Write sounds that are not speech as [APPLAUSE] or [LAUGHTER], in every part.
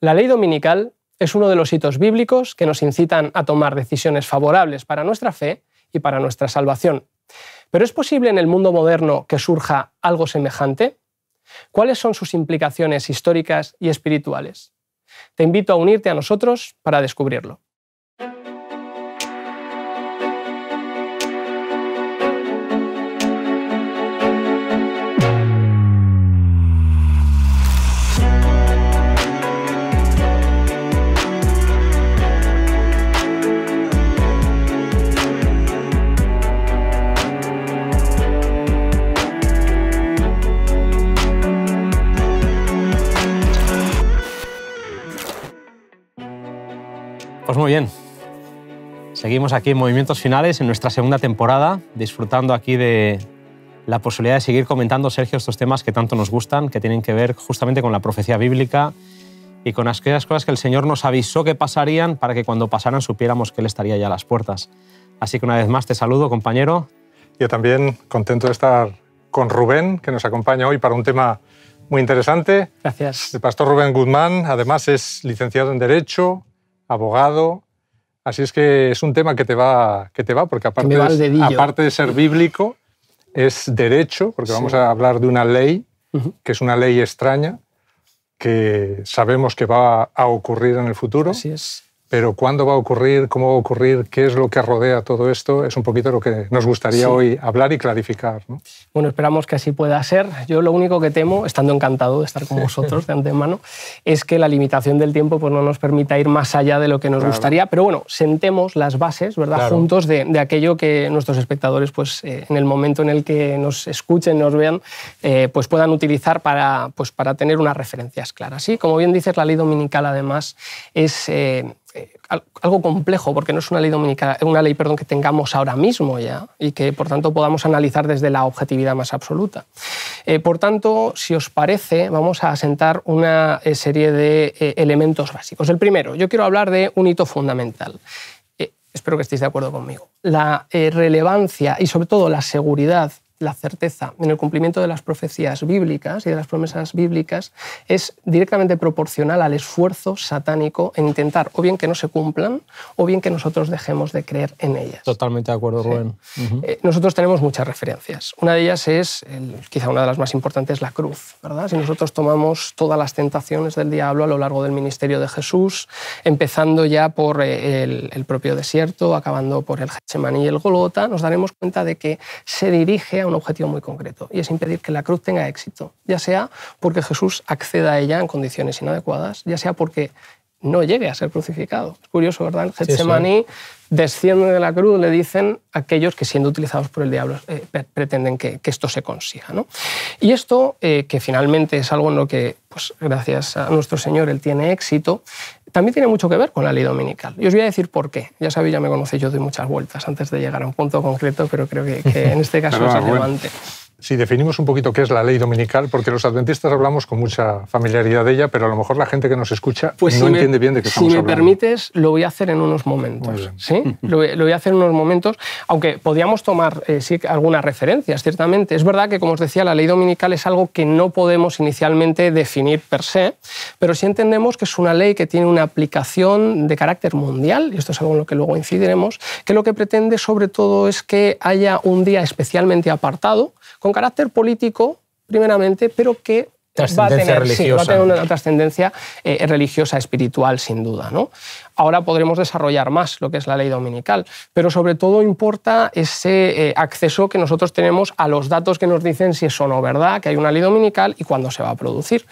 La ley dominical es uno de los hitos bíblicos que nos incitan a tomar decisiones favorables para nuestra fe y para nuestra salvación. ¿Pero es posible en el mundo moderno que surja algo semejante? ¿Cuáles son sus implicaciones históricas y espirituales? Te invito a unirte a nosotros para descubrirlo. Muy bien. Seguimos aquí en Movimientos Finales en nuestra segunda temporada, disfrutando aquí de la posibilidad de seguir comentando, Sergio, estos temas que tanto nos gustan, que tienen que ver justamente con la profecía bíblica y con aquellas cosas que el Señor nos avisó que pasarían para que cuando pasaran supiéramos que Él estaría ya a las puertas. Así que una vez más te saludo, compañero. Yo también contento de estar con Rubén, que nos acompaña hoy para un tema muy interesante. Gracias. El pastor Rubén Guzmán, además, es licenciado en Derecho, abogado. Así es que es un tema que te va, que te va porque aparte, de, aparte de ser bíblico, es derecho, porque vamos a hablar de una ley, que es una ley extraña, que sabemos que va a ocurrir en el futuro. Así es. Pero cuándo va a ocurrir, cómo va a ocurrir, qué es lo que rodea todo esto, es un poquito lo que nos gustaría hoy hablar y clarificar. Bueno, esperamos que así pueda ser. Yo lo único que temo, estando encantado de estar con [LAUGHS] vosotros de antemano, es que la limitación del tiempo pues, no nos permita ir más allá de lo que nos gustaría. Pero bueno, sentemos las bases, ¿verdad? Juntos de, aquello que nuestros espectadores, pues, eh, en el momento en el que nos escuchen, nos vean, eh, pues puedan utilizar para, pues, para tener unas referencias claras. ¿sí? Como bien dices, la ley dominical además es... Eh, algo complejo, porque no es una ley, dominica, una ley perdón, que tengamos ahora mismo ya y que por tanto podamos analizar desde la objetividad más absoluta. Eh, por tanto, si os parece, vamos a asentar una eh, serie de elementos básicos. El primero, yo quiero hablar de un hito fundamental. espero que estéis de acuerdo conmigo. La relevancia y sobre todo la seguridad la certeza en el cumplimiento de las profecías bíblicas y de las promesas bíblicas es directamente proporcional al esfuerzo satánico en intentar o bien que no se cumplan o bien que nosotros dejemos de creer en ellas. Totalmente de acuerdo, Rubén. Eh, nosotros tenemos muchas referencias. Una de ellas es, quizá una de las más importantes, la cruz. ¿verdad? Si nosotros tomamos todas las tentaciones del diablo a lo largo del ministerio de Jesús, empezando ya por eh, el, el propio desierto, acabando por el Getsemaní y el Golgota, nos daremos cuenta de que se dirige a un objetivo muy concreto y es impedir que la cruz tenga éxito, ya sea porque Jesús acceda a ella en condiciones inadecuadas, ya sea porque no llegue a ser crucificado. Es curioso, ¿verdad? Getsemaní desciende de la cruz, le dicen aquellos que siendo utilizados por el diablo eh, pretenden que, esto se consiga. ¿no? Y esto, eh, que finalmente es algo en lo que, pues, gracias a nuestro Señor, Él tiene éxito, también tiene mucho que ver con la ley dominical. Y os voy a decir por qué. Ya sabéis, ya me conocéis, yo doy muchas vueltas antes de llegar a un punto concreto, pero creo que, en este [LAUGHS] caso es relevante si definimos un poquito qué es la ley dominical, porque los adventistas hablamos con mucha familiaridad de ella, pero a lo mejor la gente que nos escucha pues no entiende bien de qué estamos hablando. Si me permites, lo voy a hacer en unos momentos. ¿sí? [LAUGHS] Lo, voy a hacer en unos momentos, aunque podríamos tomar eh, sí, algunas referencias, ciertamente. Es verdad que, como os decía, la ley dominical es algo que no podemos inicialmente definir per se, pero sí entendemos que es una ley que tiene una aplicación de carácter mundial, y esto es algo en lo que luego incidiremos, que lo que pretende sobre todo es que haya un día especialmente apartado, con carácter político, primeramente, pero que va a, tener, una trascendencia eh, religiosa, espiritual, sin duda. ¿no? Ahora podremos desarrollar más lo que es la ley dominical, pero sobre todo importa ese eh, acceso que nosotros tenemos a los datos que nos dicen si es o no verdad, que hay una ley dominical y cuándo se va a producir.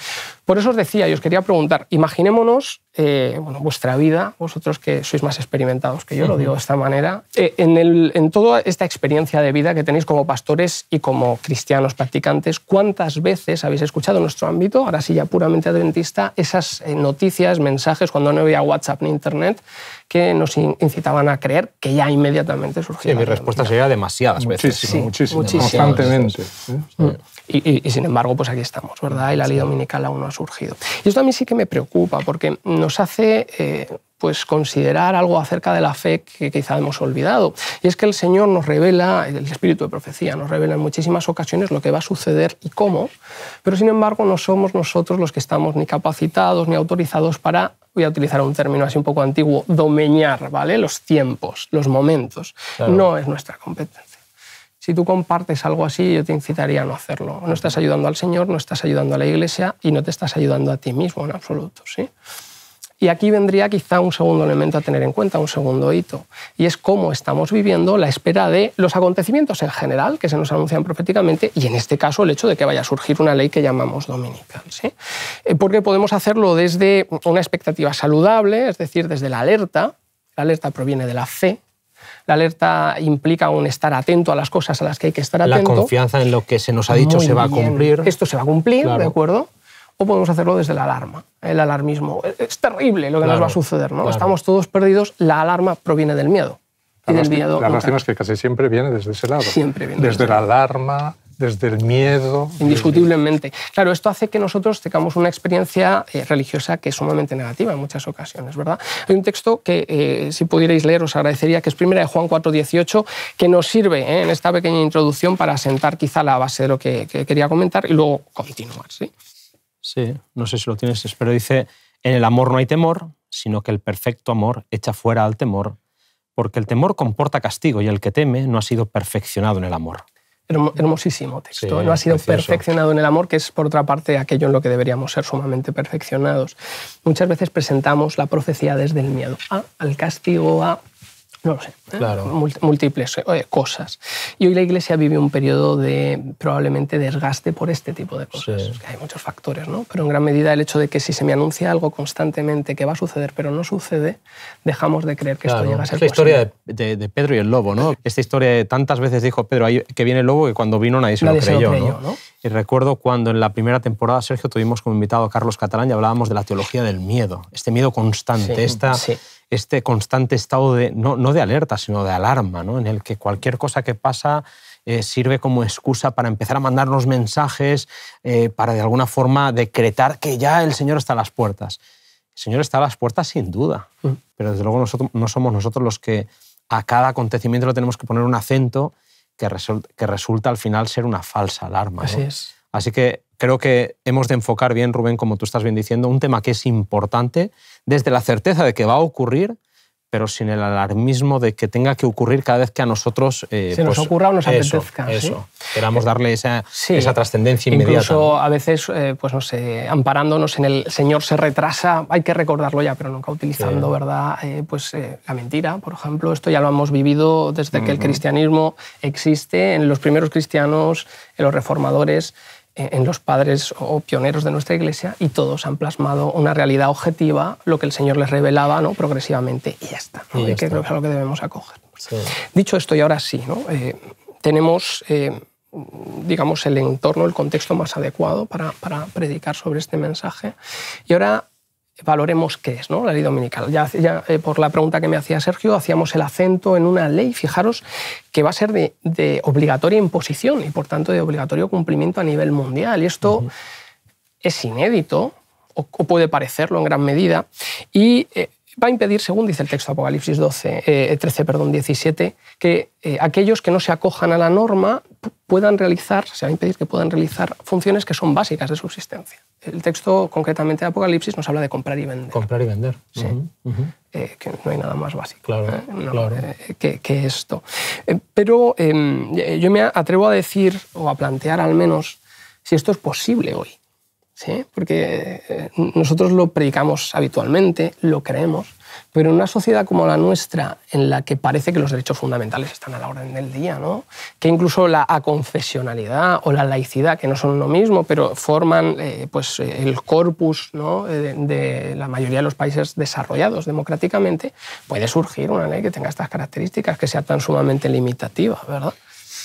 Por eso os decía, y os quería preguntar, imaginémonos eh, bueno, vuestra vida, vosotros que sois más experimentados que yo, lo digo de esta manera, eh, en, el, en, toda esta experiencia de vida que tenéis como pastores y como cristianos practicantes, ¿cuántas veces habéis escuchado en nuestro ámbito, ahora sí ya puramente adventista, esas eh, noticias, mensajes, cuando no había WhatsApp ni Internet, que nos incitaban a creer que ya inmediatamente surgía? Sí, mi respuesta sería demasiadas veces. Muchísimo, muchísimo, constantemente. Y, sin embargo, pues aquí estamos, ¿verdad? Y la ley dominical aún no ha surgido. Y esto a mí sí que me preocupa porque nos hace eh, pues considerar algo acerca de la fe que quizá hemos olvidado. Y es que el Señor nos revela, el espíritu de profecía nos revela en muchísimas ocasiones lo que va a suceder y cómo, pero sin embargo no somos nosotros los que estamos ni capacitados ni autorizados para voy a utilizar un término así un poco antiguo, domeñar, ¿vale? Los tiempos, los momentos. No es nuestra competencia. Si tú compartes algo así, yo te incitaría a no hacerlo. No estás ayudando al Señor, no estás ayudando a la Iglesia y no te estás ayudando a ti mismo en absoluto, ¿sí? Y aquí vendría quizá un segundo elemento a tener en cuenta, un segundo hito, y es cómo estamos viviendo la espera de los acontecimientos en general que se nos anuncian proféticamente y en este caso el hecho de que vaya a surgir una ley que llamamos dominical. ¿sí? Eh, porque podemos hacerlo desde una expectativa saludable, es decir, desde la alerta. La alerta proviene de la fe, la alerta implica un estar atento a las cosas a las que hay que estar atento. La confianza en lo que se nos ha dicho se va a cumplir. Esto se va a cumplir, ¿de acuerdo? o podemos hacerlo desde la alarma, el alarmismo. Es terrible lo que nos va a suceder, ¿no? Estamos todos perdidos, la alarma proviene del miedo. Y del miedo la lástima es que casi siempre viene desde ese lado. Siempre viene. Desde, la alarma, desde el miedo. Indiscutiblemente. Claro, esto hace que nosotros tengamos una experiencia eh, religiosa que es sumamente negativa en muchas ocasiones, ¿verdad? Hay un texto que, eh, si pudierais leer, os agradecería, que es primera de Juan 4.18, que nos sirve eh, en esta pequeña introducción para sentar quizá la base de lo que, que quería comentar y luego continuar, ¿sí? Sí, no sé si lo tienes, pero dice, en el amor no hay temor, sino que el perfecto amor echa fuera al temor, porque el temor comporta castigo y el que teme no ha sido perfeccionado en el amor. Hermosísimo texto. no ha sido perfeccionado en el amor, que es por otra parte aquello en lo que deberíamos ser sumamente perfeccionados. Muchas veces presentamos la profecía desde el miedo al castigo, a no lo sé, claro. múltiples cosas. Y hoy la Iglesia vive un periodo de probablemente desgaste por este tipo de cosas. hay muchos factores, ¿no? Pero en gran medida el hecho de que si se me anuncia algo constantemente que va a suceder pero no sucede, dejamos de creer que esto llega a ser Es la historia de, Pedro y el lobo, ¿no? Esta historia de tantas veces dijo Pedro que viene el lobo que cuando vino nadie se lo creyó. ¿no? Y recuerdo cuando en la primera temporada, Sergio, tuvimos como invitado a Carlos Catalán y hablábamos de la teología del miedo, este miedo constante, esta este constante estado de, no, no de alerta, sino de alarma, ¿no? en el que cualquier cosa que pasa eh, sirve como excusa para empezar a mandarnos mensajes, eh, para de alguna forma decretar que ya el Señor está a las puertas. El Señor está a las puertas sin duda, mm. pero desde luego nosotros, no somos nosotros los que a cada acontecimiento le tenemos que poner un acento que, que resulta al final ser una falsa alarma. Así es. Así que creo que hemos de enfocar bien, Rubén, como tú estás bien diciendo, un tema que es importante desde la certeza de que va a ocurrir, pero sin el alarmismo de que tenga que ocurrir cada vez que a nosotros... Eh, Se nos pues, ocurra o nos apetezca. Eso, queramos darle esa, esa trascendencia inmediata. Incluso a veces, eh, pues no sé, amparándonos en el Señor se retrasa, hay que recordarlo ya, pero nunca utilizando, ¿verdad? Eh, pues la mentira, por ejemplo, esto ya lo hemos vivido desde que el cristianismo existe, en los primeros cristianos, en los reformadores, en los padres o pioneros de nuestra iglesia y todos han plasmado una realidad objetiva, lo que el Señor les revelaba ¿no? progresivamente y ya está. que creo que es algo que debemos acoger. Dicho esto, y ahora sí, ¿no? Eh, tenemos, eh, digamos, el entorno, el contexto más adecuado para, para, predicar sobre este mensaje. Y ahora valoremos qué es ¿no? la ley dominical. Ya, eh, por la pregunta que me hacía Sergio, hacíamos el acento en una ley, fijaros, que va a ser de, obligatoria imposición y por tanto de obligatorio cumplimiento a nivel mundial. Y esto es inédito, o, puede parecerlo en gran medida, y eh, va a impedir, según dice el texto de Apocalipsis 12, 13, eh, perdón, 17, que aquellos que no se acojan a la norma puedan realizar, se va a impedir que puedan realizar funciones que son básicas de subsistencia. El texto concretamente de Apocalipsis nos habla de comprar y vender. Comprar y vender. Sí. Eh, que no hay nada más básico claro, ¿eh? claro. Eh, que, esto. pero em, yo me atrevo a decir, o a plantear al menos, si esto es posible hoy. ¿sí? Porque nosotros lo predicamos habitualmente, lo creemos, pero en una sociedad como la nuestra, en la que parece que los derechos fundamentales están a la orden del día, ¿no? que incluso la aconfesionalidad o la laicidad, que no son lo mismo, pero forman eh, pues, el corpus ¿no? de, la mayoría de los países desarrollados democráticamente, puede surgir una ley que tenga estas características, que sea tan sumamente limitativa, ¿verdad?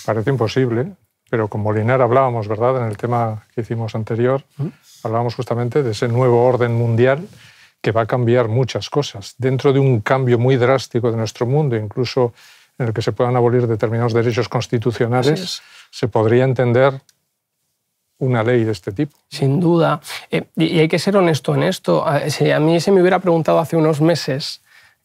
Parece imposible, pero con Molinar hablábamos, ¿verdad?, en el tema que hicimos anterior, hablábamos justamente de ese nuevo orden mundial que va a cambiar muchas cosas. Dentro de un cambio muy drástico de nuestro mundo, incluso en el que se puedan abolir determinados derechos constitucionales, se podría entender una ley de este tipo. Sin duda. Eh, y hay que ser honesto en esto. Si a mí se me hubiera preguntado hace unos meses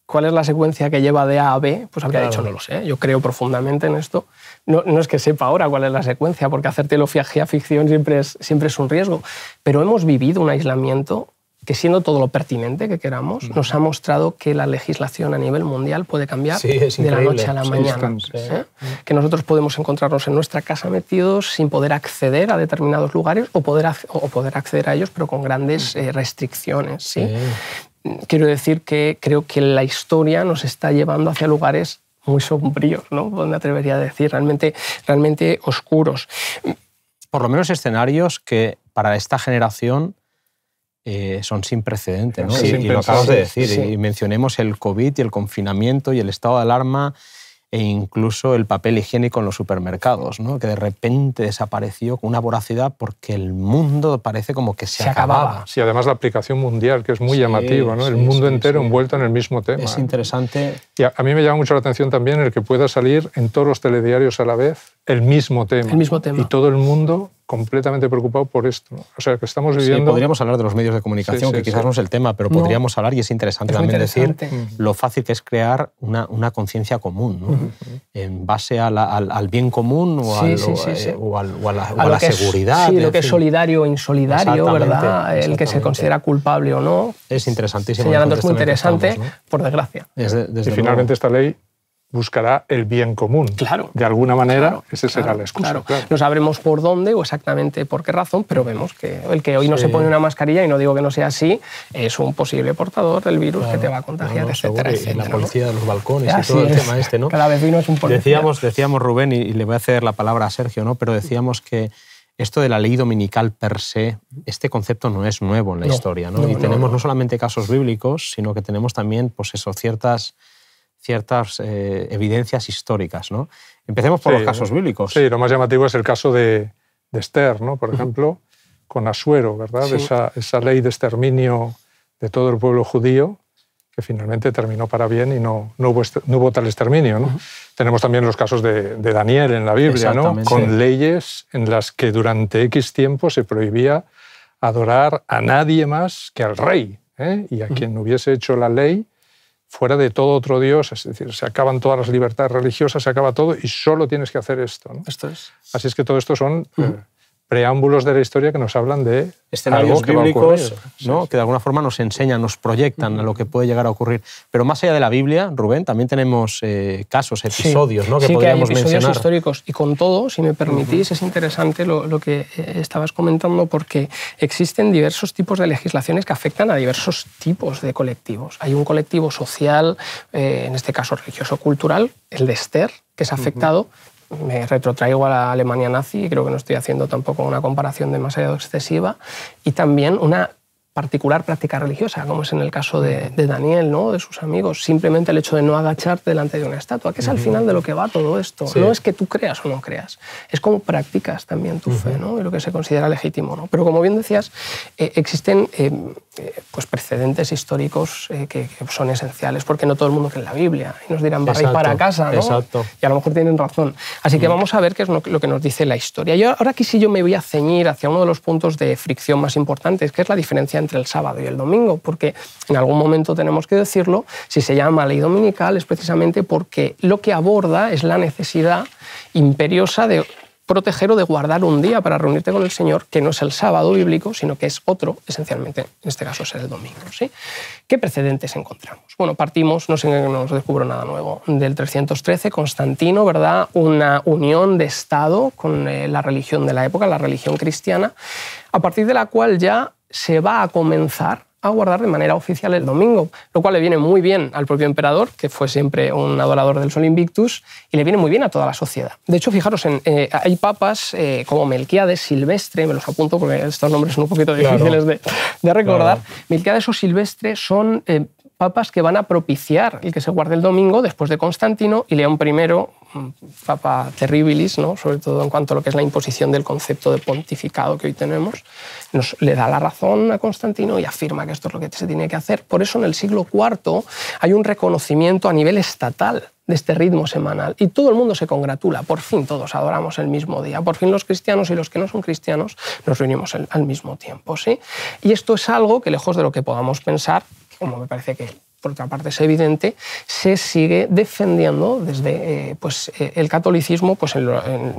cuál es la secuencia que lleva de A a B, pues habría dicho, no lo sé. Yo creo profundamente en esto. No, no, es que sepa ahora cuál es la secuencia, porque hacer teología ficción siempre es, siempre es un riesgo. Pero hemos vivido un aislamiento que siendo todo lo pertinente que queramos, nos ha mostrado que la legislación a nivel mundial puede cambiar de la noche a la mañana. ¿eh? Que nosotros podemos encontrarnos en nuestra casa metidos sin poder acceder a determinados lugares o poder, o poder acceder a ellos, pero con grandes eh, restricciones. ¿sí? Quiero decir que creo que la historia nos está llevando hacia lugares muy sombríos, ¿no? me atrevería a decir, realmente, realmente oscuros. Por lo menos escenarios que para esta generación eh, son sin precedentes. ¿no? y, lo acabas de decir, y mencionemos el COVID y el confinamiento y el estado de alarma e incluso el papel higiénico en los supermercados, ¿no? que de repente desapareció con una voracidad porque el mundo parece como que se, acababa. Sí, además la aplicación mundial, que es muy llamativa, ¿no? el mundo entero envuelto en el mismo tema. Es interesante. Y a, mí me llama mucho la atención también el que pueda salir en todos los telediarios a la vez el mismo tema. El mismo tema. Y todo el mundo completamente preocupado por esto. O sea, que estamos viviendo... podríamos hablar de los medios de comunicación, que quizás no es el tema, pero podríamos hablar, y es interesante también decir lo fácil que es crear una, una conciencia común, en base al, bien común o, o, a la, seguridad. sí, lo que es solidario o insolidario, ¿verdad? El que se considera culpable o no. Es interesantísimo. Señalando, es muy interesante, por desgracia. y finalmente esta ley buscará el bien común. Claro. De alguna manera, ese será la excusa. Claro. No sabremos por dónde o exactamente por qué razón, pero vemos que el que hoy no se pone una mascarilla, y no digo que no sea así, es un posible portador del virus que te va a contagiar, etcétera, etcétera. la policía de los balcones y todo el tema este, ¿no? Cada vecino es un policía. Decíamos, decíamos Rubén, y le voy a ceder la palabra a Sergio, ¿no? pero decíamos que esto de la ley dominical per se, este concepto no es nuevo en la historia. ¿no? y tenemos no, solamente casos bíblicos, sino que tenemos también pues eso, ciertas ciertas eh, evidencias históricas. ¿no? Empecemos por los casos bíblicos. Sí, lo más llamativo es el caso de, Esther, ¿no? por ejemplo, con Asuero, ¿verdad? Esa, esa, ley de exterminio de todo el pueblo judío que finalmente terminó para bien y no, no, hubo, no hubo tal exterminio. ¿no? Tenemos también los casos de, Daniel en la Biblia, ¿no? con leyes en las que durante X tiempo se prohibía adorar a nadie más que al rey. ¿eh? Y a quien hubiese hecho la ley fuera de todo otro Dios, es decir, se acaban todas las libertades religiosas, se acaba todo y solo tienes que hacer esto. Esto es. Así es que todo esto son preámbulos de la historia que nos hablan de escenarios bíblicos ¿no? que de alguna forma nos enseñan, nos proyectan a lo que puede llegar a ocurrir. Pero más allá de la Biblia, Rubén, también tenemos eh, casos, episodios ¿no? que sí, podríamos que hay episodios históricos. Y con todo, si me permitís, es interesante lo, lo, que eh, estabas comentando porque existen diversos tipos de legislaciones que afectan a diversos tipos de colectivos. Hay un colectivo social, eh, en este caso religioso-cultural, el de Esther, que es afectado me retrotraigo a la Alemania nazi y creo que no estoy haciendo tampoco una comparación demasiado excesiva, y también una particular práctica religiosa, como es en el caso de, Daniel, ¿no? de sus amigos. Simplemente el hecho de no agacharte delante de una estatua, que es al final de lo que va todo esto. No es que tú creas o no creas, es cómo practicas también tu fe ¿no? y lo que se considera legítimo. ¿no? Pero como bien decías, eh, existen eh, eh, pues precedentes históricos que, son esenciales, porque no todo el mundo cree en la Biblia y nos dirán, barra para casa, ¿no? Exacto. y a lo mejor tienen razón. Así que vamos a ver qué es lo, que nos dice la historia. Yo ahora aquí sí yo me voy a ceñir hacia uno de los puntos de fricción más importantes, que es la diferencia entre el sábado y el domingo, porque en algún momento tenemos que decirlo, si se llama ley dominical es precisamente porque lo que aborda es la necesidad imperiosa de proteger o de guardar un día para reunirte con el Señor, que no es el sábado bíblico, sino que es otro, esencialmente, en este caso es el domingo. ¿sí? ¿Qué precedentes encontramos? Bueno, partimos, no sé, no descubro nada nuevo, del 313, Constantino, ¿verdad? Una unión de Estado con eh, la religión de la época, la religión cristiana, a partir de la cual ya se va a comenzar a guardar de manera oficial el domingo, lo cual le viene muy bien al propio emperador, que fue siempre un adorador del Sol Invictus, y le viene muy bien a toda la sociedad. De hecho, fijaros, en, eh, hay papas eh, como Melquiades, Silvestre, me los apunto porque estos nombres son un poquito difíciles de, recordar. Melquiades o Silvestre son eh, papas que van a propiciar el que se guarde el domingo después de Constantino y León I, papa terribilis, ¿no? sobre todo en cuanto a lo que es la imposición del concepto de pontificado que hoy tenemos, nos, le da la razón a Constantino y afirma que esto es lo que se tiene que hacer. Por eso en el siglo IV hay un reconocimiento a nivel estatal de este ritmo semanal. Y todo el mundo se congratula, por fin todos adoramos el mismo día, por fin los cristianos y los que no son cristianos nos reunimos al mismo tiempo. ¿sí? Y esto es algo que lejos de lo que podamos pensar, como me parece que por otra parte es evidente, se sigue defendiendo desde eh, pues, eh, el catolicismo pues, en,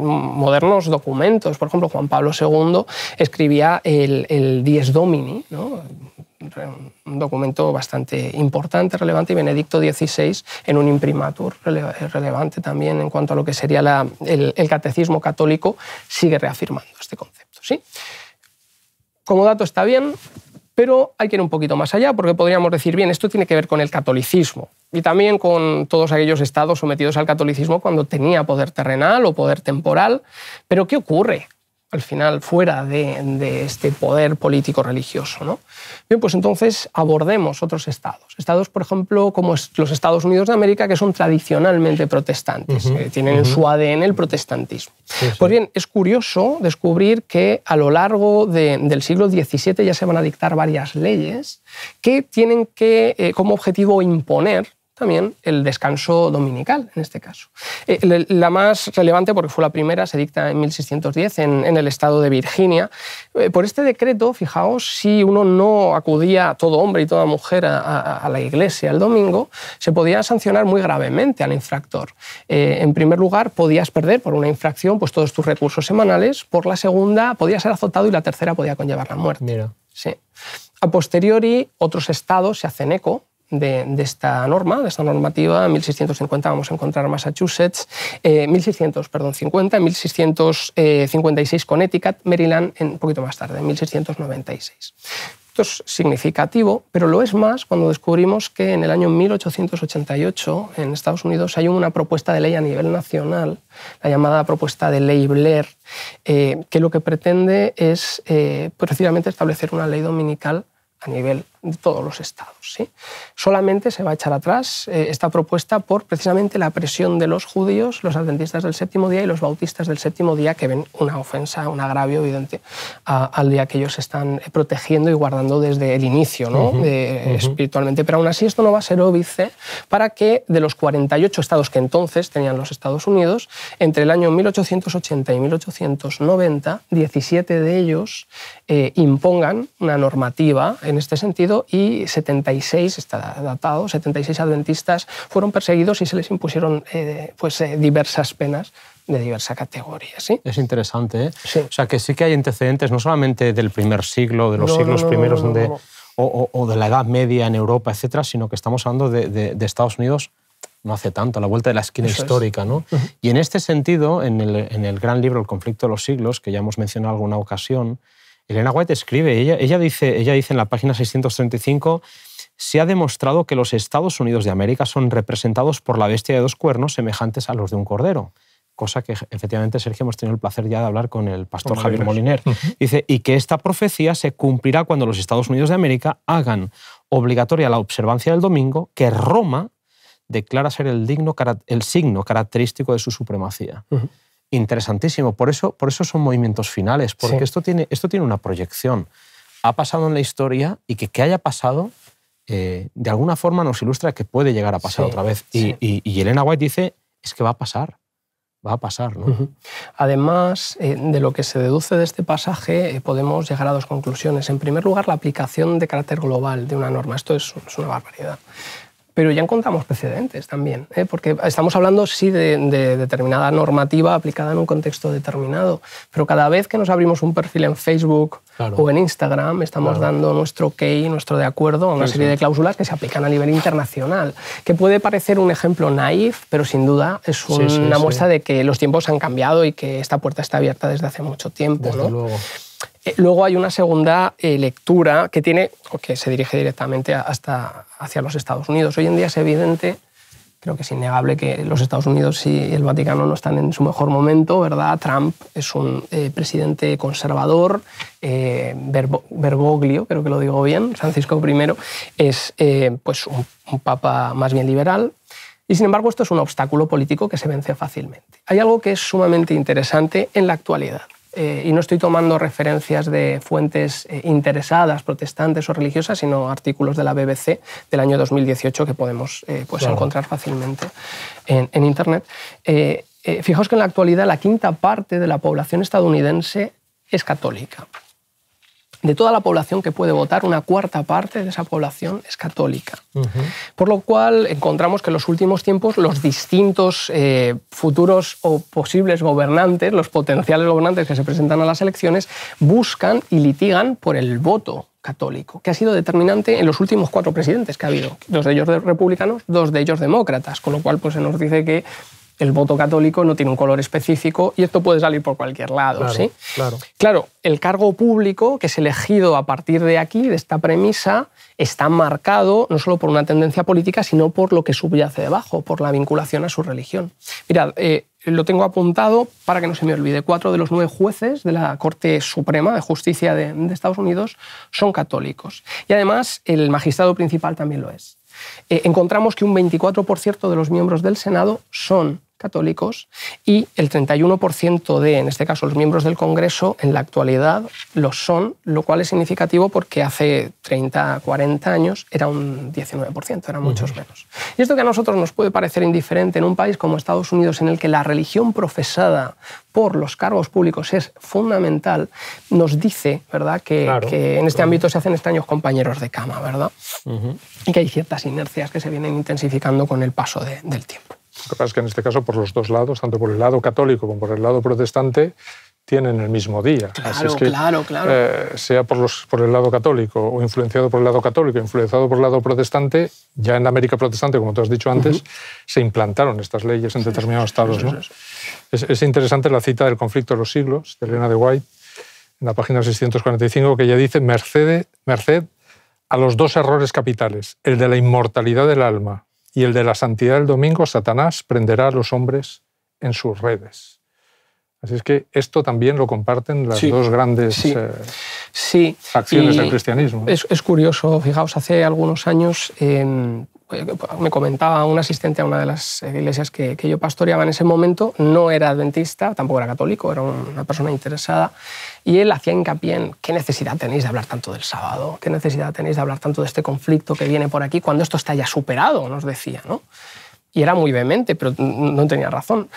modernos documentos. Por ejemplo, Juan Pablo II escribía el, el Dies Domini, un documento bastante importante, relevante, y Benedicto XVI en un imprimatur relevante también en cuanto a lo que sería el, el, catecismo católico, sigue reafirmando este concepto. ¿sí? Como dato está bien, pero hay que ir un poquito más allá porque podríamos decir, bien, esto tiene que ver con el catolicismo y también con todos aquellos estados sometidos al catolicismo cuando tenía poder terrenal o poder temporal. Pero ¿qué ocurre al final fuera de, este poder político religioso. ¿no? Bien, pues entonces abordemos otros estados. Estados, por ejemplo, como los Estados Unidos de América, que son tradicionalmente protestantes, que tienen en su ADN el protestantismo. Pues bien, es curioso descubrir que a lo largo del siglo XVII ya se van a dictar varias leyes que tienen que, eh, como objetivo imponer también el descanso dominical, en este caso. Eh, la más relevante, porque fue la primera, se dicta en 1610 en, el estado de Virginia. Eh, por este decreto, fijaos, si uno no acudía, todo hombre y toda mujer, a, la iglesia el domingo, se podía sancionar muy gravemente al infractor. Eh, en primer lugar, podías perder por una infracción pues, todos tus recursos semanales, por la segunda, podías ser azotado y la tercera podía conllevar la muerte. Mira. Sí. A posteriori, otros estados se hacen eco de, esta norma, de esta normativa, en 1650 vamos a encontrar Massachusetts, eh, 1600, perdón, 50, en 1656 Connecticut, Maryland un poquito más tarde, en 1696. Esto es significativo, pero lo es más cuando descubrimos que en el año 1888 en Estados Unidos hay una propuesta de ley a nivel nacional, la llamada propuesta de ley Blair, eh, que lo que pretende es eh, precisamente establecer una ley dominical a nivel de todos los estados. ¿sí? Solamente se va a echar atrás eh, esta propuesta por precisamente la presión de los judíos, los adventistas del séptimo día y los bautistas del séptimo día que ven una ofensa, un agravio evidente al día que ellos están protegiendo y guardando desde el inicio ¿no? espiritualmente. Pero aún así esto no va a ser óbice para que de los 48 estados que entonces tenían los Estados Unidos, entre el año 1880 y 1890, 17 de ellos eh, impongan una normativa en este sentido y 76, está datado, 76 adventistas fueron perseguidos y se les impusieron eh, pues, eh, diversas penas de diversa categoría. ¿sí? Es interesante. ¿eh? O sea, que sí que hay antecedentes no solamente del primer siglo, de los siglos primeros donde, o, de la Edad Media en Europa, etcétera, sino que estamos hablando de, Estados Unidos no hace tanto, a la vuelta de la esquina histórica. ¿no? Y en este sentido, en el, en el, gran libro El conflicto de los siglos, que ya hemos mencionado en alguna ocasión, Elena White escribe, ella, ella, dice, ella dice en la página 635, se ha demostrado que los Estados Unidos de América son representados por la bestia de dos cuernos semejantes a los de un cordero. Cosa que efectivamente, Sergio, hemos tenido el placer ya de hablar con el pastor Javier Moliner. Dice, y que esta profecía se cumplirá cuando los Estados Unidos de América hagan obligatoria la observancia del domingo que Roma declara ser el, digno, el signo característico de su supremacía interesantísimo. Por eso, por eso son movimientos finales, porque esto, tiene, esto tiene una proyección. Ha pasado en la historia y que que haya pasado, eh, de alguna forma nos ilustra que puede llegar a pasar otra vez. Y, y, Elena White dice, es que va a pasar. Va a pasar. ¿no? Además, eh, de lo que se deduce de este pasaje, eh, podemos llegar a dos conclusiones. En primer lugar, la aplicación de carácter global de una norma. Esto es, es una barbaridad pero ya encontramos precedentes también, ¿eh? porque estamos hablando sí de, determinada normativa aplicada en un contexto determinado, pero cada vez que nos abrimos un perfil en Facebook o en Instagram estamos dando nuestro ok, nuestro de acuerdo a una serie de cláusulas que se aplican a nivel internacional, que puede parecer un ejemplo naif, pero sin duda es una muestra de que los tiempos han cambiado y que esta puerta está abierta desde hace mucho tiempo. Desde luego. Eh, luego hay una segunda eh, lectura que, tiene, que se dirige directamente hasta hacia los Estados Unidos. Hoy en día es evidente, creo que es innegable que los Estados Unidos y el Vaticano no están en su mejor momento, ¿verdad? Trump es un eh, presidente conservador, Bergoglio, creo que lo digo bien, Francisco I, es pues un papa más bien liberal, y sin embargo, esto es un obstáculo político que se vence fácilmente. Hay algo que es sumamente interesante en la actualidad eh, y no estoy tomando referencias de fuentes eh, interesadas, protestantes o religiosas, sino artículos de la BBC del año 2018 que podemos pues, encontrar fácilmente en, en Internet. fijaos que en la actualidad la quinta parte de la población estadounidense es católica de toda la población que puede votar, una cuarta parte de esa población es católica. Por lo cual encontramos que en los últimos tiempos los distintos eh, futuros o posibles gobernantes, los potenciales gobernantes que se presentan a las elecciones, buscan y litigan por el voto católico, que ha sido determinante en los últimos cuatro presidentes que ha habido, dos de ellos republicanos, dos de ellos demócratas, con lo cual pues, se nos dice que el voto católico no tiene un color específico y esto puede salir por cualquier lado. Claro, ¿sí? claro. claro, el cargo público que es elegido a partir de aquí, de esta premisa, está marcado no solo por una tendencia política, sino por lo que subyace debajo, por la vinculación a su religión. Mirad, eh, lo tengo apuntado para que no se me olvide. Cuatro de los nueve jueces de la Corte Suprema de Justicia de, de Estados Unidos son católicos. Y además el magistrado principal también lo es. Eh, encontramos que un 24% de los miembros del Senado son católicos y el 31% de, en este caso, los miembros del Congreso en la actualidad lo son, lo cual es significativo porque hace 30, 40 años era un 19%, eran muchos menos. Y esto que a nosotros nos puede parecer indiferente en un país como Estados Unidos, en el que la religión profesada por los cargos públicos es fundamental, nos dice ¿verdad? Que, en este ámbito se hacen extraños compañeros de cama, ¿verdad? Y que hay ciertas inercias que se vienen intensificando con el paso del tiempo. Lo que pasa es que en este caso, por los dos lados, tanto por el lado católico como por el lado protestante, tienen el mismo día. Claro, claro, claro. Eh, sea por, los, por el lado católico o influenciado por el lado católico, influenciado por el lado protestante, ya en América protestante, como tú has dicho antes, se implantaron estas leyes en determinados estados. ¿no? Es, es, interesante la cita del conflicto de los siglos de Elena de White, en la página 645, que ella dice, merced, merced a los dos errores capitales, el de la inmortalidad del alma y el de la santidad del domingo, Satanás prenderá a los hombres en sus redes. Así es que esto también lo comparten las dos grandes sí. Eh, facciones del cristianismo. Es, curioso, fijaos, hace algunos años me comentaba un asistente a una de las iglesias que, que, yo pastoreaba en ese momento, no era adventista, tampoco era católico, era una persona interesada, y él hacía hincapié en qué necesidad tenéis de hablar tanto del sábado, qué necesidad tenéis de hablar tanto de este conflicto que viene por aquí cuando esto está ya superado, nos decía. ¿no? Y era muy vehemente, pero no tenía razón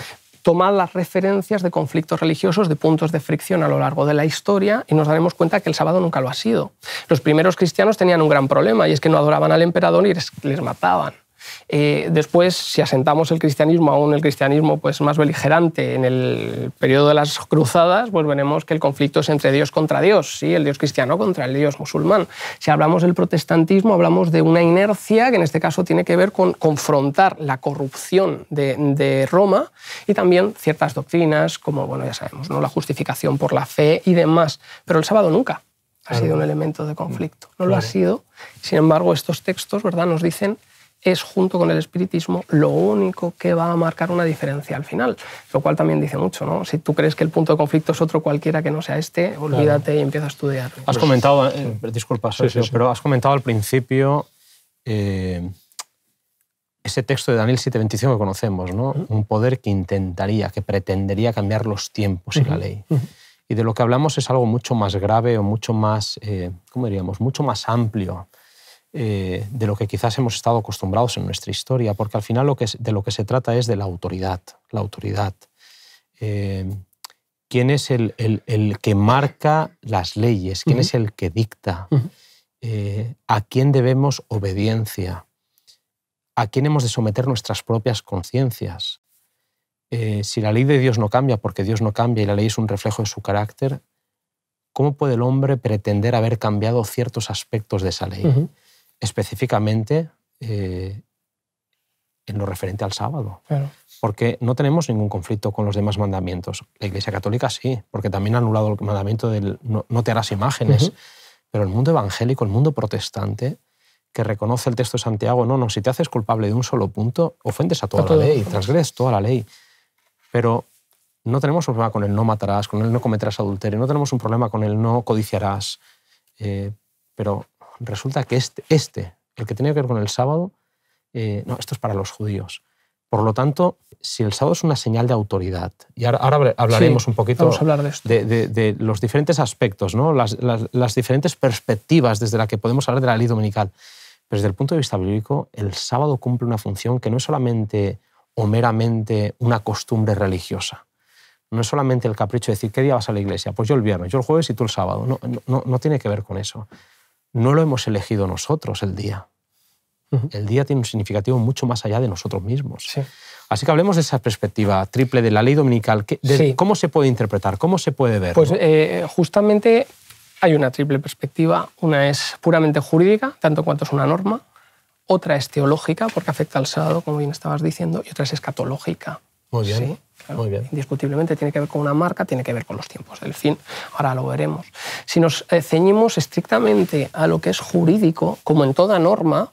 tomad las referencias de conflictos religiosos, de puntos de fricción a lo largo de la historia y nos daremos cuenta que el sábado nunca lo ha sido. Los primeros cristianos tenían un gran problema y es que no adoraban al emperador y les, mataban. Eh, después, si asentamos el cristianismo, aún el cristianismo pues, más beligerante en el periodo de las cruzadas, pues veremos que el conflicto es entre Dios contra Dios, ¿sí? el Dios cristiano contra el Dios musulmán. Si hablamos del protestantismo, hablamos de una inercia que en este caso tiene que ver con confrontar la corrupción de, de Roma y también ciertas doctrinas, como bueno, ya sabemos, ¿no? la justificación por la fe y demás. Pero el sábado nunca ha sido un elemento de conflicto. No lo ha sido. Sin embargo, estos textos ¿verdad? nos dicen es junto con el espiritismo lo único que va a marcar una diferencia al final, lo cual también dice mucho, ¿no? Si tú crees que el punto de conflicto es otro cualquiera que no sea este, olvídate y empieza a estudiar. Has pues comentado, eh, disculpa, pero has comentado al principio eh, ese texto de Daniel 7:25 que conocemos, ¿no? Un poder que intentaría, que pretendería cambiar los tiempos y la ley. Y de lo que hablamos es algo mucho más grave o mucho más, eh, ¿cómo diríamos? Mucho más amplio eh, de lo que quizás hemos estado acostumbrados en nuestra historia, porque al final lo que de lo que se trata es de la autoridad. La autoridad. Eh, ¿Quién es el, que marca las leyes? ¿Quién es el que dicta? Eh, ¿A quién debemos obediencia? ¿A quién hemos de someter nuestras propias conciencias? si la ley de Dios no cambia porque Dios no cambia y la ley es un reflejo de su carácter, ¿cómo puede el hombre pretender haber cambiado ciertos aspectos de esa ley? Específicamente eh, en lo referente al sábado. Porque no tenemos ningún conflicto con los demás mandamientos. La Iglesia Católica sí, porque también ha anulado el mandamiento del no, te harás imágenes. Pero el mundo evangélico, el mundo protestante, que reconoce el texto de Santiago, no, no, si te haces culpable de un solo punto, ofendes a toda la ley, transgredes toda la ley. Pero no tenemos un problema con el no matarás, con el no cometerás adulterio, no tenemos un problema con el no codiciarás. Eh, pero resulta que este, este, el que tenía que ver con el sábado, eh, no, esto es para los judíos. Por lo tanto, si el sábado es una señal de autoridad, y ahora, hablaremos un poquito de, los diferentes aspectos, ¿no? Las, las, diferentes perspectivas desde las que podemos hablar de la ley dominical. Pero desde el punto de vista bíblico, el sábado cumple una función que no es solamente o meramente una costumbre religiosa. No es solamente el capricho de decir, ¿qué día vas a la iglesia? Pues yo el viernes, yo el jueves y tú el sábado. No, no, no tiene que ver con eso. No lo hemos elegido nosotros el día. El día tiene un significativo mucho más allá de nosotros mismos. Así que hablemos de esa perspectiva triple de la ley dominical. ¿Cómo se puede interpretar? ¿Cómo se puede ver? Pues eh, justamente hay una triple perspectiva. Una es puramente jurídica, tanto cuanto es una norma. Otra es teológica, porque afecta al sábado, como bien estabas diciendo. Y otra es escatológica. Muy bien. Muy bien. Indiscutiblemente tiene que ver con una marca, tiene que ver con los tiempos del fin. Ahora lo veremos. Si nos eh, ceñimos estrictamente a lo que es jurídico, como en toda norma,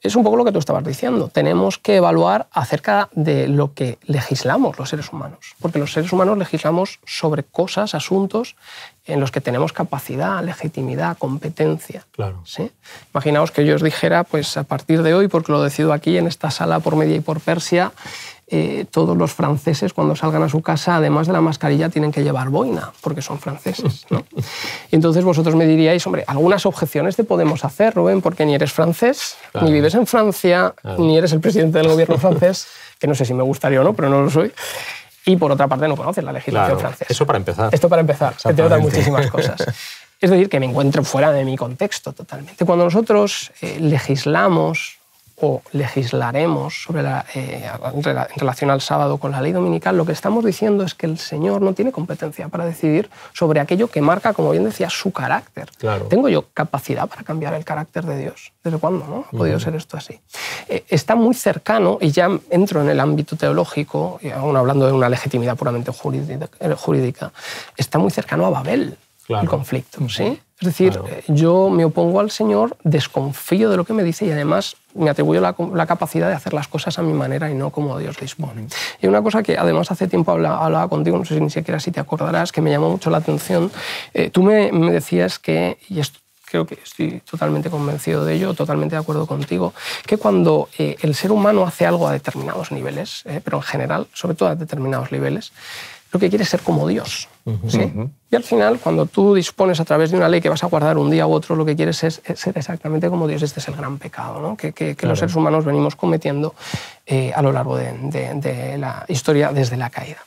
es un poco lo que tú estabas diciendo. Tenemos que evaluar acerca de lo que legislamos los seres humanos, porque los seres humanos legislamos sobre cosas, asuntos en los que tenemos capacidad, legitimidad, competencia. Claro. ¿sí? Imaginaos que yo os dijera, pues a partir de hoy, porque lo decido aquí en esta sala por Media y por Persia, eh, todos los franceses cuando salgan a su casa, además de la mascarilla, tienen que llevar boina, porque son franceses. ¿no? [LAUGHS] entonces vosotros me diríais, hombre, algunas objeciones te podemos hacer, Rubén, porque ni eres francés, ni vives en Francia, ni eres el presidente del gobierno [LAUGHS] francés, que no sé si me gustaría o no, pero no lo soy. Y por otra parte no conoces la legislación francesa. Eso para empezar. Esto para empezar, que te muchísimas cosas. [LAUGHS] Es decir, que me encuentro fuera de mi contexto totalmente. Cuando nosotros eh, legislamos o legislaremos sobre la, eh, en relación al sábado con la ley dominical, lo que estamos diciendo es que el Señor no tiene competencia para decidir sobre aquello que marca, como bien decía, su carácter. ¿Tengo yo capacidad para cambiar el carácter de Dios? ¿Desde cuándo no? ha podido ser esto así? Eh, está muy cercano, y ya entro en el ámbito teológico, y aún hablando de una legitimidad puramente jurídica, está muy cercano a Babel, el conflicto. ¿sí? Es decir, eh, yo me opongo al Señor, desconfío de lo que me dice y además me atribuyo la, capacidad de hacer las cosas a mi manera y no como Dios dispone. Y una cosa que además hace tiempo hablaba, contigo, no sé si ni siquiera si te acordarás, que me llamó mucho la atención. Eh, tú me, decías que, y esto creo que estoy totalmente convencido de ello, totalmente de acuerdo contigo, que cuando eh, el ser humano hace algo a determinados niveles, pero en general, sobre todo a determinados niveles, lo que quiere es ser como Dios. ¿sí? Y al final, cuando tú dispones a través de una ley que vas a guardar un día u otro, lo que quieres es, ser exactamente como Dios. Este es el gran pecado ¿no? que, los seres humanos venimos cometiendo eh, a lo largo de, la historia desde la caída.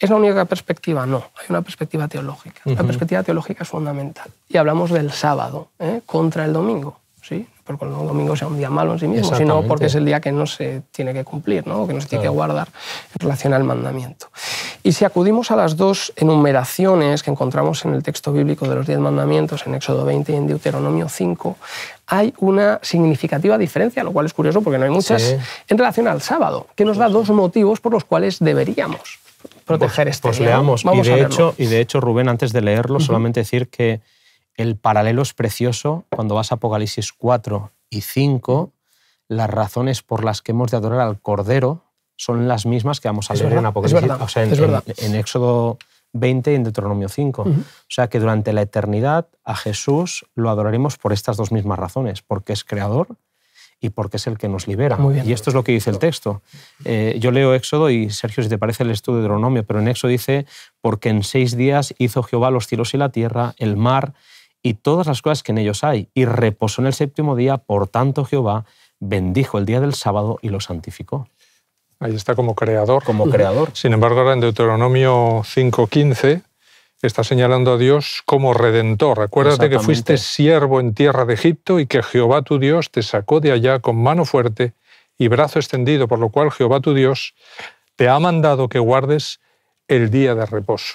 ¿Es la única perspectiva? No, hay una perspectiva teológica. La perspectiva teológica es fundamental. Y hablamos del sábado ¿eh? contra el domingo. ¿sí? Porque el domingo sea un día malo en sí mismo, sino porque es el día que no se tiene que cumplir, ¿no? que no se tiene que guardar en relación al mandamiento. Y si acudimos a las dos enumeraciones que encontramos en el texto bíblico de los diez mandamientos, en Éxodo 20 y en Deuteronomio 5, hay una significativa diferencia, lo cual es curioso porque no hay muchas, en relación al sábado, que nos da dos motivos por los cuales deberíamos proteger pues, este pues leamos. y, de hecho, y de hecho, Rubén, antes de leerlo, solamente decir que el paralelo es precioso cuando vas a Apocalipsis 4 y 5. Las razones por las que hemos de adorar al Cordero son las mismas que vamos a leer en Apocalipsis, o sea, en, Éxodo 20 y en Deuteronomio 5. O sea que durante la eternidad a Jesús lo adoraremos por estas dos mismas razones, porque es creador y porque es el que nos libera. Y esto es lo que dice el texto. Eh, yo leo Éxodo y Sergio, si te parece, el estudio de Deuteronomio, pero en Éxodo dice, porque en seis días hizo Jehová los cielos y la tierra, el mar y todas las cosas que en ellos hay, y reposó en el séptimo día, por tanto Jehová bendijo el día del sábado y lo santificó. Ahí está como creador. Como creador. Sin embargo, ahora en Deuteronomio 5.15 está señalando a Dios como redentor. Acuérdate que fuiste siervo en tierra de Egipto y que Jehová tu Dios te sacó de allá con mano fuerte y brazo extendido, por lo cual Jehová tu Dios te ha mandado que guardes el día de reposo.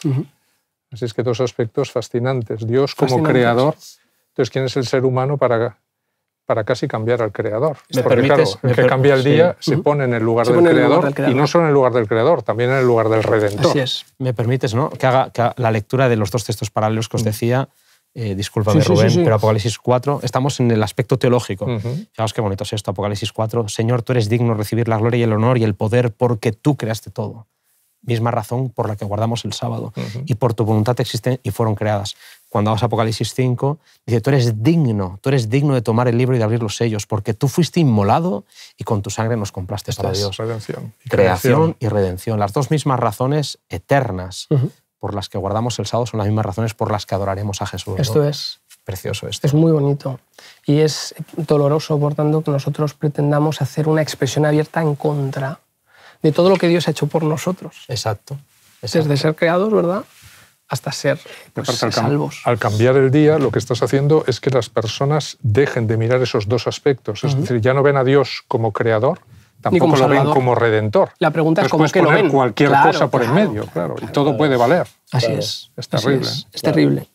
Así es que dos aspectos fascinantes. Dios como creador. Entonces, ¿quién es el ser humano para, para casi cambiar al creador? Porque claro, el que cambia el día se pone en el, lugar del, creador, y no solo en el lugar del creador, también en el lugar del redentor. Así es. Me permites ¿no? que, haga, la lectura de los dos textos paralelos que os mm. decía. Eh, discúlpame, Rubén, pero Apocalipsis 4, estamos en el aspecto teológico. Fijaos qué bonito es esto, Apocalipsis 4. Señor, tú eres digno de recibir la gloria y el honor y el poder porque tú creaste todo misma razón por la que guardamos el sábado. Y por tu voluntad existen y fueron creadas. Cuando vas a Apocalipsis 5, dice, tú eres digno, tú eres digno de tomar el libro y de abrir los sellos, porque tú fuiste inmolado y con tu sangre nos compraste para Dios. Redención. Creación y redención. Las dos mismas razones eternas por las que guardamos el sábado son las mismas razones por las que adoraremos a Jesús. Esto es precioso esto. Es muy bonito y es doloroso, por tanto, que nosotros pretendamos hacer una expresión abierta en contra de todo lo que Dios ha hecho por nosotros. Exacto. Desde ser creados, ¿verdad? Hasta ser pues, salvos. Al cambiar el día, lo que estás haciendo es que las personas dejen de mirar esos dos aspectos. Es decir, ya no ven a Dios como creador, tampoco lo ven como redentor. La pregunta es cómo es que lo ven. cualquier cosa por el medio, claro, y todo puede valer. Así es. Es terrible. es terrible.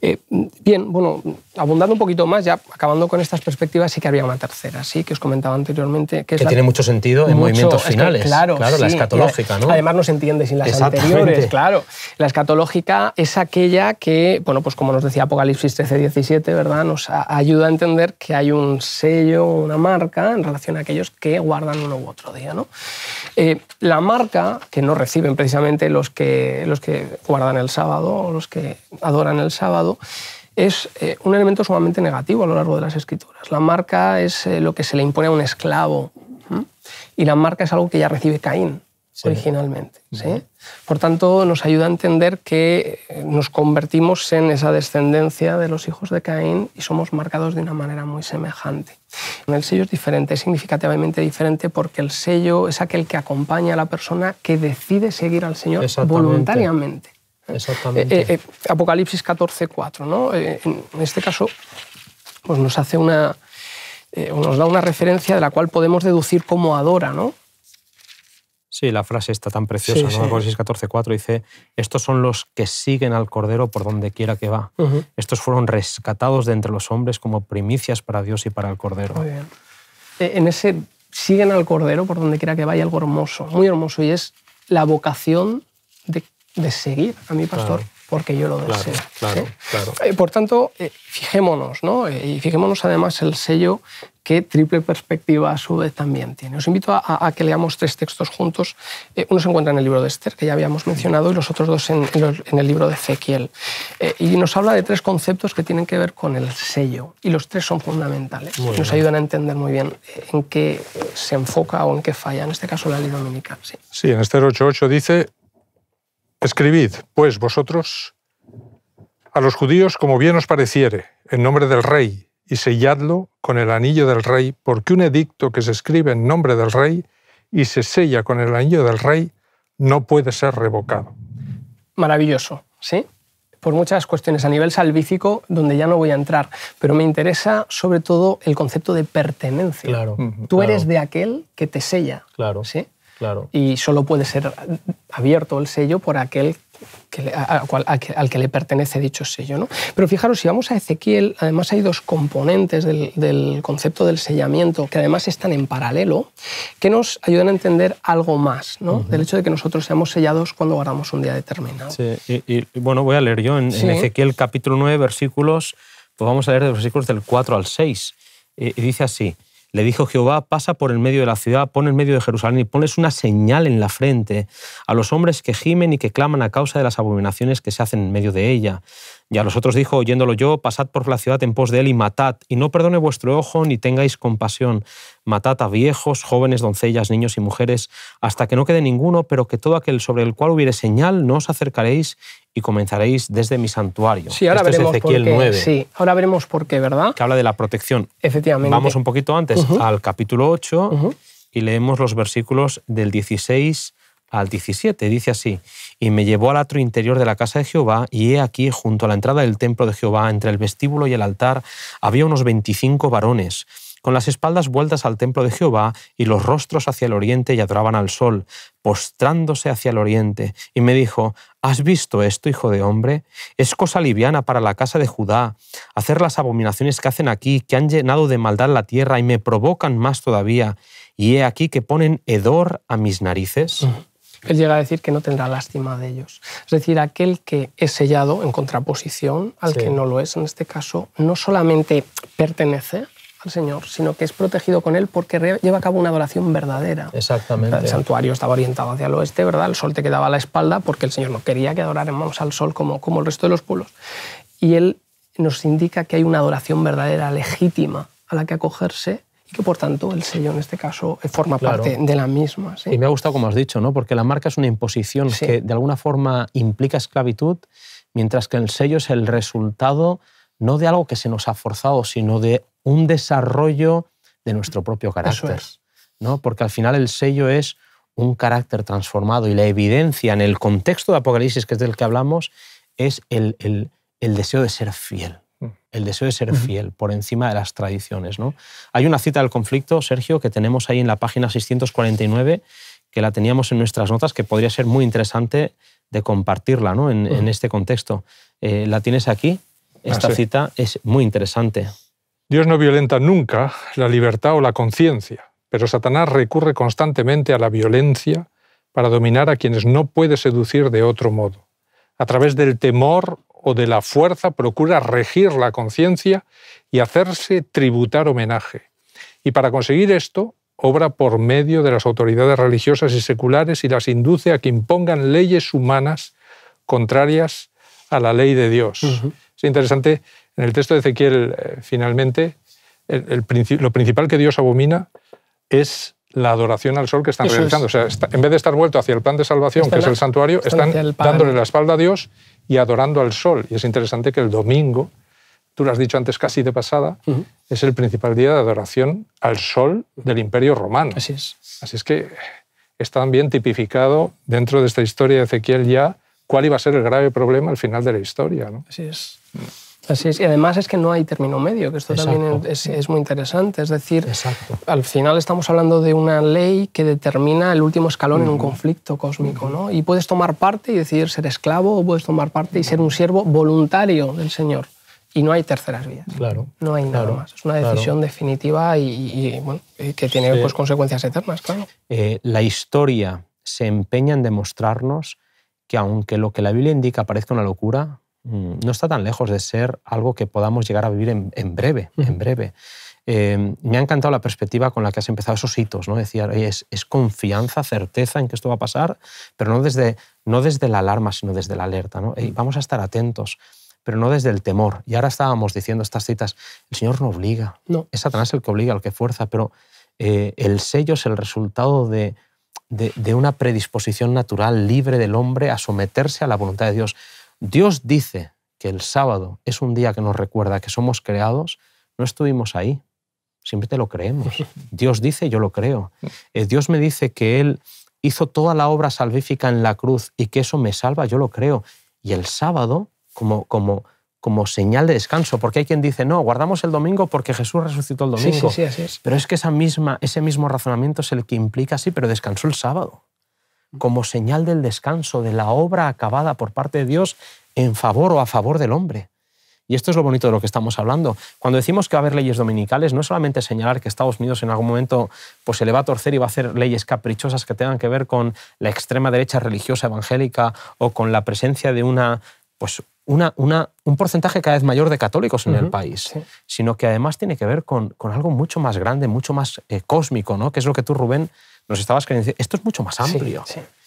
Eh, bien, bueno, abundando un poquito más, ya acabando con estas perspectivas, sí que había una tercera, sí, que os comentaba anteriormente. Que, tiene mucho sentido en movimientos finales. claro, la escatológica, ¿no? Además no se entiende sin las anteriores, claro. La escatológica es aquella que, bueno, pues como nos decía Apocalipsis 13, 17, ¿verdad? Nos ayuda a entender que hay un sello, una marca en relación a aquellos que guardan uno u otro día, ¿no? Eh, la marca que no reciben precisamente los que, los que guardan el sábado o los que adoran en el sábado, es eh, un elemento sumamente negativo a lo largo de las escrituras. La marca es eh, lo que se le impone a un esclavo y la marca es algo que ya recibe Caín originalmente. ¿sí? Por tanto, nos ayuda a entender que eh, nos convertimos en esa descendencia de los hijos de Caín y somos marcados de una manera muy semejante. El sello es diferente, es significativamente diferente porque el sello es aquel que acompaña a la persona que decide seguir al Señor voluntariamente. Exactamente. Eh, eh, Apocalipsis 14, 4, ¿no? Eh, en este caso, pues nos hace una, nos da una referencia de la cual podemos deducir cómo adora, ¿no? Sí, la frase está tan preciosa, ¿no? Apocalipsis 14, 4 dice, estos son los que siguen al Cordero por donde quiera que va. Estos fueron rescatados de entre los hombres como primicias para Dios y para el Cordero. Muy bien. En ese siguen al Cordero por donde quiera que vaya algo hermoso, muy hermoso, y es la vocación de de seguir a mi pastor porque yo lo deseo. Claro, claro, eh, por tanto, eh, fijémonos, ¿no? Eh, y fijémonos además el sello que triple perspectiva a su vez también tiene. Os invito a, que leamos tres textos juntos. uno se encuentra en el libro de Esther, que ya habíamos mencionado, y los otros dos en, el libro de Ezequiel. y nos habla de tres conceptos que tienen que ver con el sello, y los tres son fundamentales. nos ayudan a entender muy bien en qué se enfoca o en qué falla, en este caso la ley dominical. Sí, sí en Esther 8.8 dice, Escribid, pues, vosotros a los judíos como bien os pareciere, en nombre del rey, y selladlo con el anillo del rey, porque un edicto que se escribe en nombre del rey y se sella con el anillo del rey no puede ser revocado. Maravilloso, ¿sí? Por muchas cuestiones a nivel salvífico, donde ya no voy a entrar, pero me interesa sobre todo el concepto de pertenencia. Claro, Tú eres de aquel que te sella. Claro. ¿sí? Claro. Y solo puede ser abierto el sello por aquel que al que le pertenece dicho sello. ¿no? Pero fijaros, si vamos a Ezequiel, además hay dos componentes del, concepto del sellamiento que además están en paralelo, que nos ayudan a entender algo más ¿no? del hecho de que nosotros seamos sellados cuando guardamos un día determinado. Sí, y, bueno, voy a leer yo en, Ezequiel capítulo 9, versículos, pues vamos a leer de versículos del 4 al 6. y dice así. Le dijo Jehová, pasa por el medio de la ciudad, pon en medio de Jerusalén y ponles una señal en la frente a los hombres que gimen y que claman a causa de las abominaciones que se hacen en medio de ella. Y a los otros dijo, oyéndolo yo, pasad por la ciudad en pos de él y matad, y no perdone vuestro ojo ni tengáis compasión. Matad a viejos, jóvenes, doncellas, niños y mujeres, hasta que no quede ninguno, pero que todo aquel sobre el cual hubiere señal no os acercaréis y comenzaréis desde mi santuario. Sí, ahora veremos por qué. Sí, ahora veremos por qué, ¿verdad? Que habla de la protección. Efectivamente. Vamos un poquito antes al capítulo 8 y leemos los versículos del 16 al 17. Dice así, y me llevó al atrio interior de la casa de Jehová, y he aquí, junto a la entrada del templo de Jehová, entre el vestíbulo y el altar, había unos 25 varones con las espaldas vueltas al templo de Jehová y los rostros hacia el oriente y adoraban al sol, postrándose hacia el oriente. Y me dijo, ¿has visto esto, hijo de hombre? Es cosa liviana para la casa de Judá hacer las abominaciones que hacen aquí, que han llenado de maldad la tierra y me provocan más todavía. Y he aquí que ponen hedor a mis narices. Él llega a decir que no tendrá lástima de ellos. Es decir, aquel que es sellado en contraposición al que no lo es, en este caso, no solamente pertenece, al Señor, sino que es protegido con Él porque lleva a cabo una adoración verdadera. Exactamente. El santuario estaba orientado hacia el oeste, ¿verdad? El sol te quedaba a la espalda porque el Señor no quería que adoráramos al sol como, como el resto de los pueblos. Y Él nos indica que hay una adoración verdadera, legítima, a la que acogerse y que por tanto el sello en este caso forma parte de la misma. Y me ha gustado como has dicho, ¿no? porque la marca es una imposición que de alguna forma implica esclavitud, mientras que el sello es el resultado no de algo que se nos ha forzado, sino de un desarrollo de nuestro propio carácter. ¿no? Porque al final el sello es un carácter transformado y la evidencia en el contexto de Apocalipsis, que es del que hablamos, es el, el, deseo de ser fiel. Mm. El deseo de ser fiel por encima de las tradiciones. ¿no? Hay una cita del conflicto, Sergio, que tenemos ahí en la página 649, que la teníamos en nuestras notas, que podría ser muy interesante de compartirla ¿no? en, este contexto. Eh, ¿La tienes aquí? Esta ah, cita es muy interesante. Dios no violenta nunca la libertad o la conciencia, pero Satanás recurre constantemente a la violencia para dominar a quienes no puede seducir de otro modo. A través del temor o de la fuerza procura regir la conciencia y hacerse tributar homenaje. Y para conseguir esto, obra por medio de las autoridades religiosas y seculares y las induce a que impongan leyes humanas contrarias a la ley de Dios. Es interesante, en el texto de Ezequiel, eh, finalmente, lo principal que Dios abomina es la adoración al sol que están realizando. O sea, en vez de estar vuelto hacia el plan de salvación, que es el santuario, están dándole la espalda a Dios y adorando al sol. Y es interesante que el domingo, tú lo has dicho antes casi de pasada, es el principal día de adoración al sol del Imperio Romano. Así es. Así es que está bien tipificado dentro de esta historia de Ezequiel ya cuál iba a ser el grave problema al final de la historia. ¿no? Así es. Así es. Y además es que no hay término medio, que esto también es, muy interesante. Es decir, al final estamos hablando de una ley que determina el último escalón en un conflicto cósmico. ¿no? Y puedes tomar parte y decidir ser esclavo o puedes tomar parte y ser un siervo voluntario del Señor. Y no hay terceras vías. Claro. No hay nada más. Es una decisión definitiva y, bueno, que tiene pues, consecuencias eternas, claro. Eh, la historia se empeña en demostrarnos que aunque lo que la Biblia indica parezca una locura, no está tan lejos de ser algo que podamos llegar a vivir en, breve, en breve. Em, me ha encantado la perspectiva con la que has empezado esos hitos, ¿no? Decía, es, es, confianza, certeza en que esto va a pasar, pero no desde, no desde la alarma, sino desde la alerta. ¿no? vamos a estar atentos, pero no desde el temor. Y ahora estábamos diciendo estas citas, el Señor no obliga, no. es Satanás el que obliga, el que fuerza, pero eh, el sello es el resultado de, de, una predisposición natural libre del hombre a someterse a la voluntad de Dios. Dios dice que el sábado es un día que nos recuerda que somos creados, no estuvimos ahí, siempre te lo creemos. [LAUGHS] Dios dice, yo lo creo. Eh, Dios me dice que Él hizo toda la obra salvífica en la cruz y que eso me salva, yo lo creo. Y el sábado, como, como, como señal de descanso, porque hay quien dice, no, guardamos el domingo porque Jesús resucitó el domingo. Sí, sí, así es. Pero es que esa misma, ese mismo razonamiento es el que implica, sí, pero descansó el sábado, como señal del descanso, de la obra acabada por parte de Dios en favor o a favor del hombre. Y esto es lo bonito de lo que estamos hablando. Cuando decimos que va a haber leyes dominicales, no es solamente señalar que Estados Unidos en algún momento pues, se le va a torcer y va a hacer leyes caprichosas que tengan que ver con la extrema derecha religiosa evangélica o con la presencia de una, pues, una, un porcentaje cada vez mayor de católicos en el país, sino que además tiene que ver con, algo mucho más grande, mucho más eh, cósmico, ¿no? que es lo que tú, Rubén, nos estabas queriendo decir. Esto es mucho más amplio.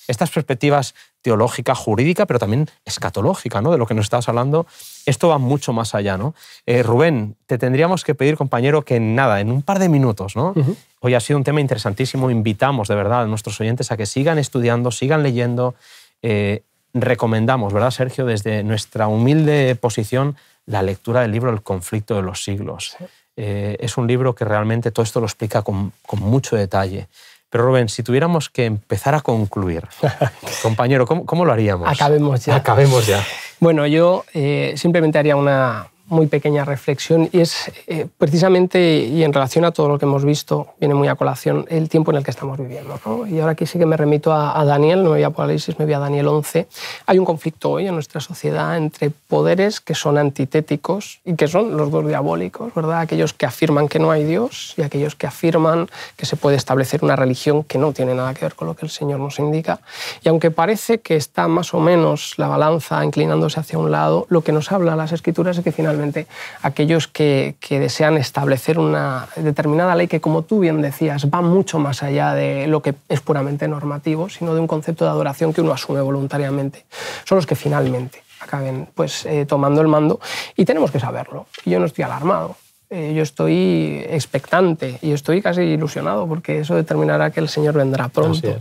Estas perspectivas teológica, jurídica, pero también escatológica, ¿no? de lo que nos estabas hablando, esto va mucho más allá. ¿no? Eh, Rubén, te tendríamos que pedir, compañero, que en nada, en un par de minutos, ¿no? hoy ha sido un tema interesantísimo, invitamos de verdad a nuestros oyentes a que sigan estudiando, sigan leyendo. Eh, recomendamos, ¿verdad, Sergio, desde nuestra humilde posición, la lectura del libro El conflicto de los siglos. Eh, es un libro que realmente todo esto lo explica con, mucho detalle. Pero Rubén, si tuviéramos que empezar a concluir, [LAUGHS] compañero, ¿cómo, lo haríamos? Acabemos ya. Acabemos ya. Bueno, yo eh, simplemente haría una, muy pequeña reflexión y es eh, precisamente, y en relación a todo lo que hemos visto, viene muy a colación el tiempo en el que estamos viviendo. Y ahora aquí sí que me remito a, Daniel, no me voy a Apocalipsis, me voy a Daniel 11. Hay un conflicto hoy en nuestra sociedad entre poderes que son antitéticos y que son los dos diabólicos, ¿verdad? Aquellos que afirman que no hay Dios y aquellos que afirman que se puede establecer una religión que no tiene nada que ver con lo que el Señor nos indica. Y aunque parece que está más o menos la balanza inclinándose hacia un lado, lo que nos habla las Escrituras es que finalmente simplemente aquellos que, desean establecer una determinada ley que, como tú bien decías, va mucho más allá de lo que es puramente normativo, sino de un concepto de adoración que uno asume voluntariamente. Son los que finalmente acaben pues, eh, tomando el mando y tenemos que saberlo. Yo no estoy alarmado. Eh, yo estoy expectante y estoy casi ilusionado porque eso determinará que el Señor vendrá pronto.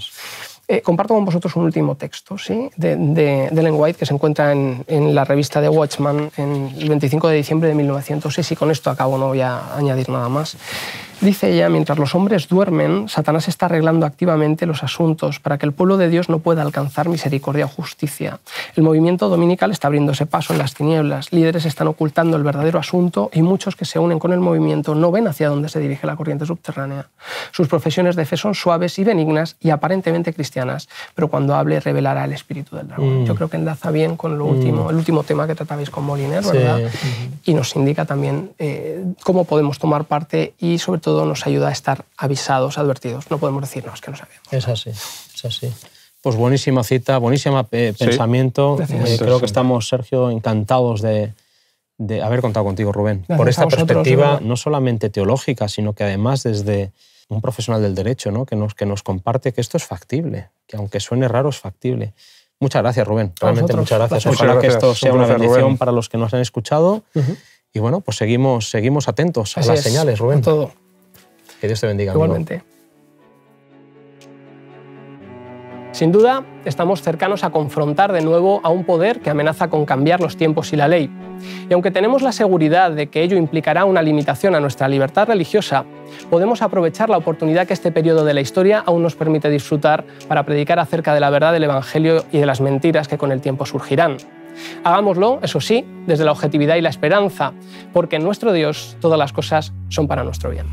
Eh, comparto con vosotros un último texto ¿sí? de, de, Ellen White que se encuentra en, en, la revista de Watchman en el 25 de diciembre de 1906 y con esto acabo, no voy a añadir nada más. Dice ella, mientras los hombres duermen, Satanás está arreglando activamente los asuntos para que el pueblo de Dios no pueda alcanzar misericordia o justicia. El movimiento dominical está abriéndose paso en las tinieblas, líderes están ocultando el verdadero asunto y muchos que se unen con el movimiento no ven hacia dónde se dirige la corriente subterránea. Sus profesiones de fe son suaves y benignas y aparentemente cristianas, pero cuando hable revelará el espíritu del dragón. Mm. Yo creo que enlaza bien con lo último, mm. el último tema que tratabais con Moliner, ¿verdad? Y nos indica también eh, cómo podemos tomar parte y sobre todo nos ayuda a estar avisados, advertidos. No podemos decir, no, es que no sabemos. Es así, es así. Pues buenísima cita, buenísimo eh, pensamiento. Eh, creo que estamos, Sergio, encantados de, haber contado contigo, Rubén, por esta perspectiva no solamente teológica, sino que además desde un profesional del derecho, ¿no? que, nos, que nos comparte que esto es factible, que aunque suene raro es factible. Muchas gracias, Rubén. Realmente muchas gracias. Ojalá que esto sea una bendición para los que nos han escuchado. Y bueno, pues seguimos, seguimos atentos a las señales, Rubén. Todo. Que Dios te bendiga. Igualmente. Sin duda, estamos cercanos a confrontar de nuevo a un poder que amenaza con cambiar los tiempos y la ley. Y aunque tenemos la seguridad de que ello implicará una limitación a nuestra libertad religiosa, podemos aprovechar la oportunidad que este periodo de la historia aún nos permite disfrutar para predicar acerca de la verdad del Evangelio y de las mentiras que con el tiempo surgirán. Hagámoslo, eso sí, desde la objetividad y la esperanza, porque en nuestro Dios todas las cosas son para nuestro bien.